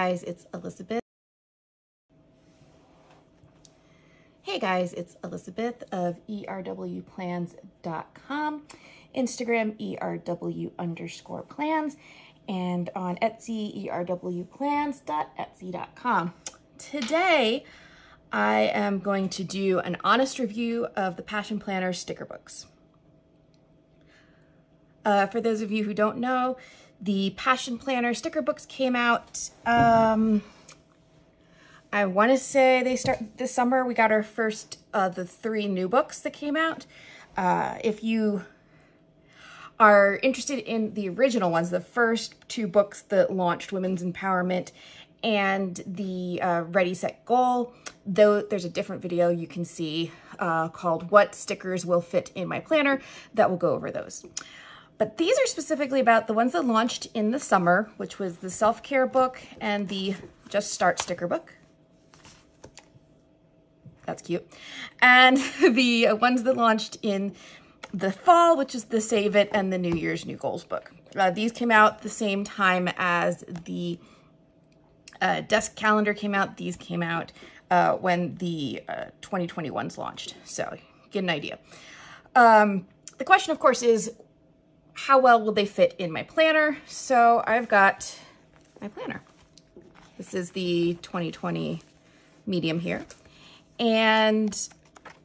guys, it's Elizabeth. Hey guys, it's Elizabeth of erwplans.com, Instagram erw underscore plans, and on Etsy erwplans.etsy.com. Today, I am going to do an honest review of the Passion Planner sticker books. Uh, for those of you who don't know, the Passion Planner sticker books came out, um, I want to say they start this summer. We got our first of the three new books that came out. Uh, if you are interested in the original ones, the first two books that launched women's empowerment and the uh, Ready, Set, Goal, though there's a different video you can see uh, called What Stickers Will Fit in My Planner that will go over those. But these are specifically about the ones that launched in the summer, which was the self-care book and the Just Start sticker book. That's cute. And the ones that launched in the fall, which is the Save It and the New Year's New Goals book. Uh, these came out the same time as the uh, desk calendar came out. These came out uh, when the uh, 2021s launched. So get an idea. Um, the question, of course, is how well will they fit in my planner? So I've got my planner. This is the 2020 medium here. And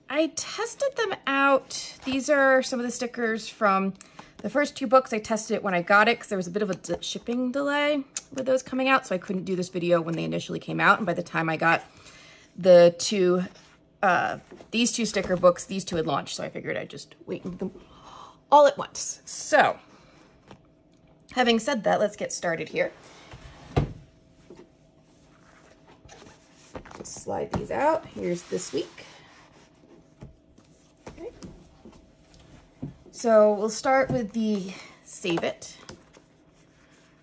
I tested them out. These are some of the stickers from the first two books. I tested it when I got it because there was a bit of a shipping delay with those coming out. So I couldn't do this video when they initially came out. And by the time I got the two, uh, these two sticker books, these two had launched. So I figured I'd just wait all at once. So having said that, let's get started here. Slide these out. Here's this week. Okay. So we'll start with the Save It.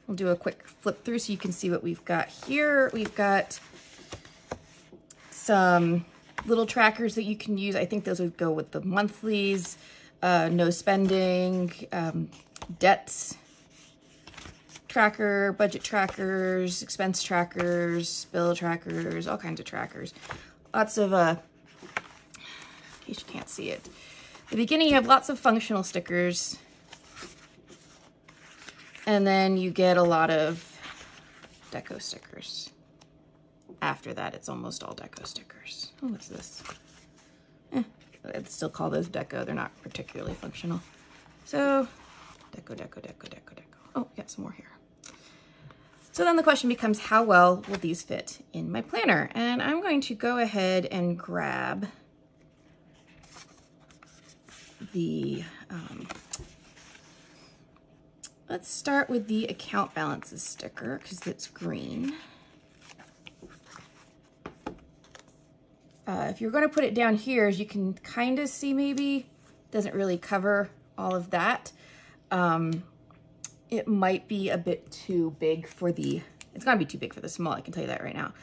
We'll do a quick flip through so you can see what we've got here. We've got some little trackers that you can use. I think those would go with the monthlies uh, no spending, um, debts tracker, budget trackers, expense trackers, bill trackers, all kinds of trackers. Lots of, uh, in case you can't see it. At the beginning, you have lots of functional stickers. And then you get a lot of deco stickers. After that, it's almost all deco stickers. Oh, what's this? I'd still call those deco. They're not particularly functional. So deco, deco, deco, deco, deco. Oh, got some more here. So then the question becomes, how well will these fit in my planner? And I'm going to go ahead and grab the, um, let's start with the account balances sticker because it's green. Uh, if you're going to put it down here, as you can kind of see maybe, doesn't really cover all of that. Um, it might be a bit too big for the, it's going to be too big for the small, I can tell you that right now.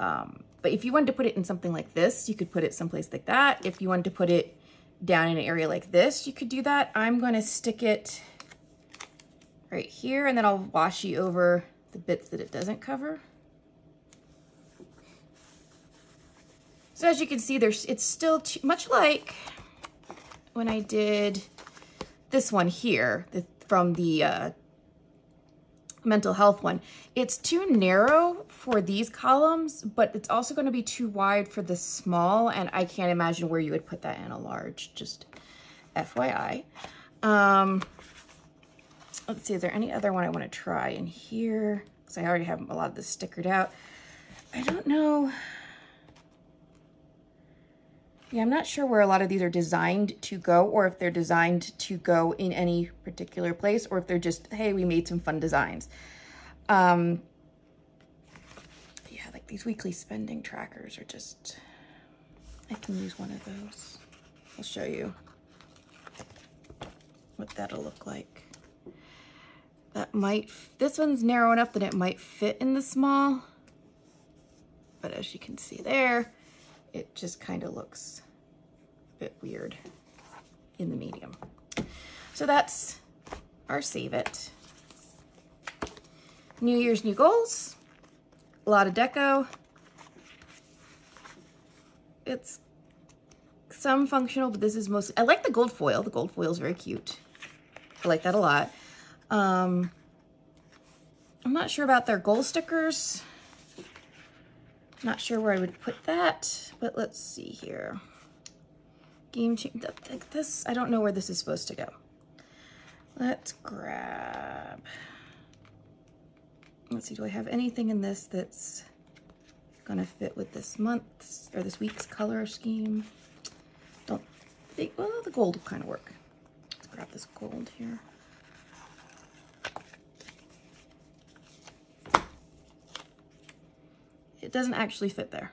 Um, but if you wanted to put it in something like this, you could put it someplace like that. If you wanted to put it down in an area like this, you could do that. I'm going to stick it right here, and then I'll washi over the bits that it doesn't cover. So as you can see, there's it's still too, much like when I did this one here the, from the uh, mental health one. It's too narrow for these columns, but it's also going to be too wide for the small, and I can't imagine where you would put that in a large, just FYI. Um, let's see, is there any other one I want to try in here? Because I already have a lot of this stickered out. I don't know. Yeah, I'm not sure where a lot of these are designed to go or if they're designed to go in any particular place or if they're just, hey, we made some fun designs. Um, yeah, like these weekly spending trackers are just, I can use one of those. I'll show you what that'll look like. That might, this one's narrow enough that it might fit in the small, but as you can see there, it just kind of looks a bit weird in the medium. So that's our Save It. New Year's New Goals. a lot of deco. It's some functional, but this is most, I like the gold foil. The gold foil is very cute. I like that a lot. Um, I'm not sure about their gold stickers. Not sure where I would put that, but let's see here. Game change, like this, I don't know where this is supposed to go. Let's grab, let's see, do I have anything in this that's gonna fit with this month's or this week's color scheme? Don't think, well, the gold will kind of work. Let's grab this gold here. It doesn't actually fit there.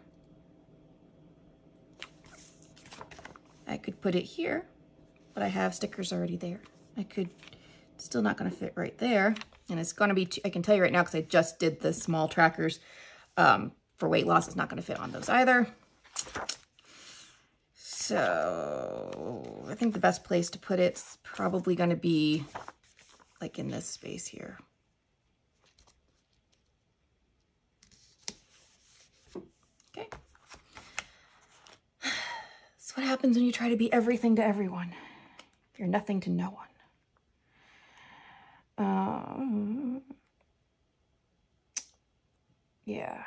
I could put it here, but I have stickers already there. I could, still not gonna fit right there. And it's gonna be, I can tell you right now, because I just did the small trackers um, for weight loss, it's not gonna fit on those either. So I think the best place to put it's probably gonna be like in this space here. What happens when you try to be everything to everyone. You're nothing to no one. Um, yeah.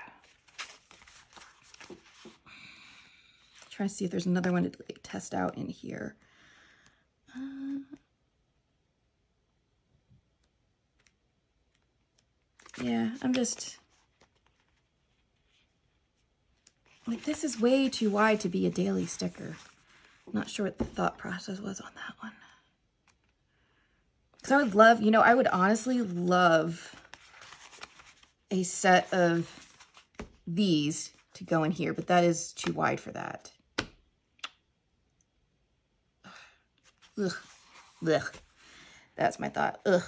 Trying to see if there's another one to like, test out in here. Uh, yeah, I'm just Like this is way too wide to be a daily sticker. I'm not sure what the thought process was on that one. Because I would love, you know, I would honestly love a set of these to go in here, but that is too wide for that. Ugh. Ugh. That's my thought. Ugh.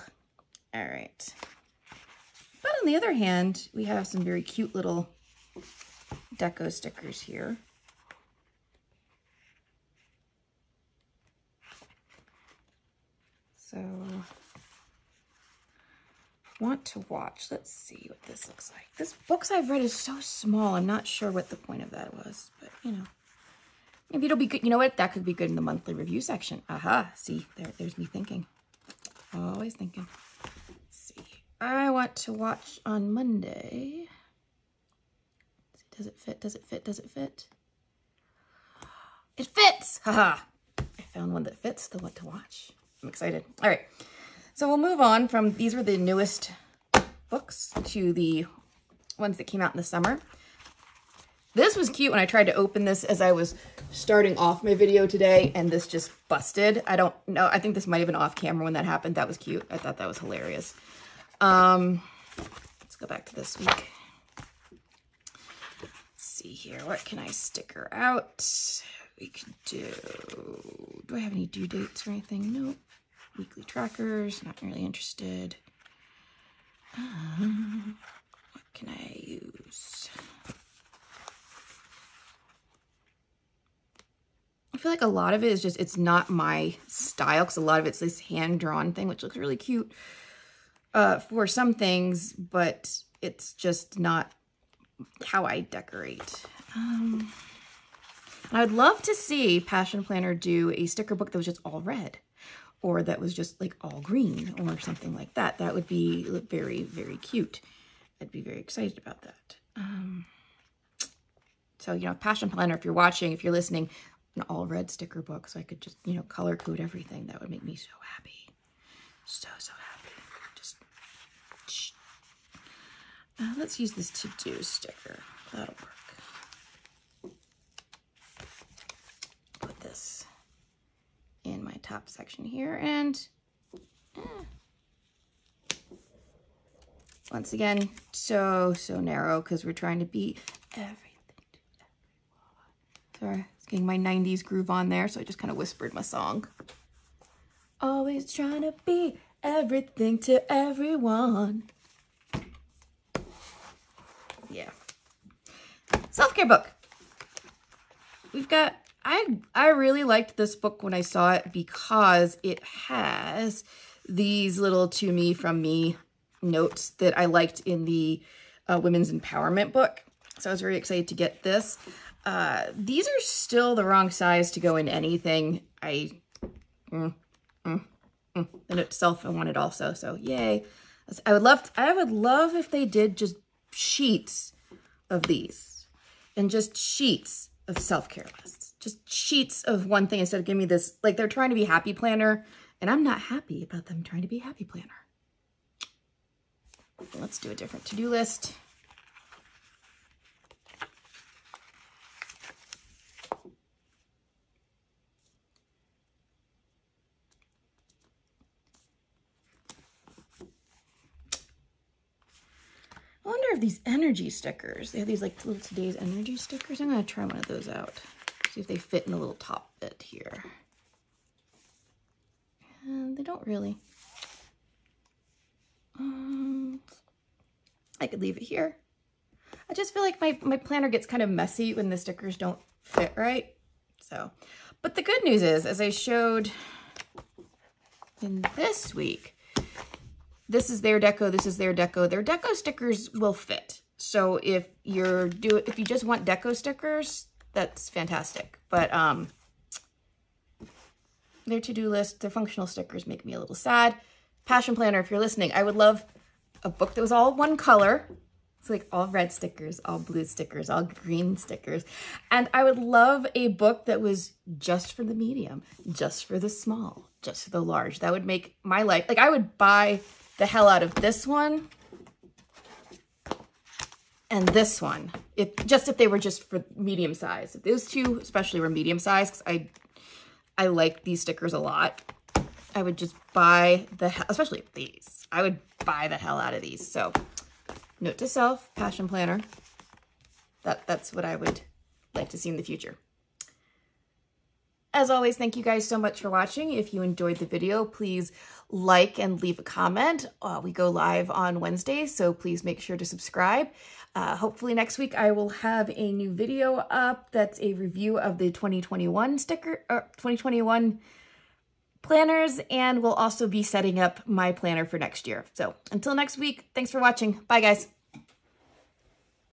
All right. But on the other hand, we have some very cute little deco stickers here. So, want to watch. Let's see what this looks like. This books I've read is so small. I'm not sure what the point of that was, but you know, maybe it'll be good. You know what? That could be good in the monthly review section. Aha, see, there, there's me thinking. Always thinking. Let's see. I want to watch on Monday. Does it fit? Does it fit? Does it fit? It fits! Haha! I found one that fits the what to watch. I'm excited. All right. So we'll move on from, these were the newest books to the ones that came out in the summer. This was cute when I tried to open this as I was starting off my video today and this just busted. I don't know. I think this might have been off camera when that happened. That was cute. I thought that was hilarious. Um, let's go back to this week see here. What can I sticker out? We can do, do I have any due dates or anything? Nope. Weekly trackers, not really interested. Um, what can I use? I feel like a lot of it is just, it's not my style because a lot of it's this hand-drawn thing, which looks really cute uh, for some things, but it's just not how I decorate. Um, I would love to see Passion Planner do a sticker book that was just all red or that was just like all green or something like that. That would be very, very cute. I'd be very excited about that. Um, so, you know, Passion Planner, if you're watching, if you're listening, an all red sticker book so I could just, you know, color code everything. That would make me so happy. So, so happy. Uh, let's use this to-do sticker. That'll work. Put this in my top section here and eh. once again, so, so narrow because we're trying to be everything to everyone. Sorry, it's getting my 90s groove on there, so I just kind of whispered my song. Always trying to be everything to everyone. Yeah. Self-care book. We've got, I, I really liked this book when I saw it because it has these little to me from me notes that I liked in the a women's empowerment book. So I was very excited to get this. Uh, these are still the wrong size to go in anything. I, mm, mm, mm. the note itself I wanted also, so yay. I would love, to, I would love if they did just sheets of these and just sheets of self-care lists. Just sheets of one thing instead of giving me this, like they're trying to be happy planner and I'm not happy about them trying to be happy planner. Let's do a different to-do list. These energy stickers, they have these like little today's energy stickers. I'm to try one of those out. See if they fit in the little top bit here. And they don't really. Um, I could leave it here. I just feel like my, my planner gets kind of messy when the stickers don't fit right. So, but the good news is, as I showed in this week, this is their deco, this is their deco. Their deco stickers will fit. So if you're do if you just want deco stickers, that's fantastic. But um their to-do list, their functional stickers make me a little sad. Passion Planner, if you're listening, I would love a book that was all one color. It's like all red stickers, all blue stickers, all green stickers. And I would love a book that was just for the medium, just for the small, just for the large. That would make my life, like I would buy the hell out of this one and this one. If just if they were just for medium size. If those two especially were medium size, because I I like these stickers a lot. I would just buy the hell, especially these. I would buy the hell out of these. So note to self, passion planner. That that's what I would like to see in the future. As always, thank you guys so much for watching. If you enjoyed the video, please like and leave a comment. Uh, we go live on Wednesday, so please make sure to subscribe. Uh, hopefully next week I will have a new video up that's a review of the 2021 sticker, or uh, 2021 planners, and we'll also be setting up my planner for next year. So until next week, thanks for watching. Bye, guys.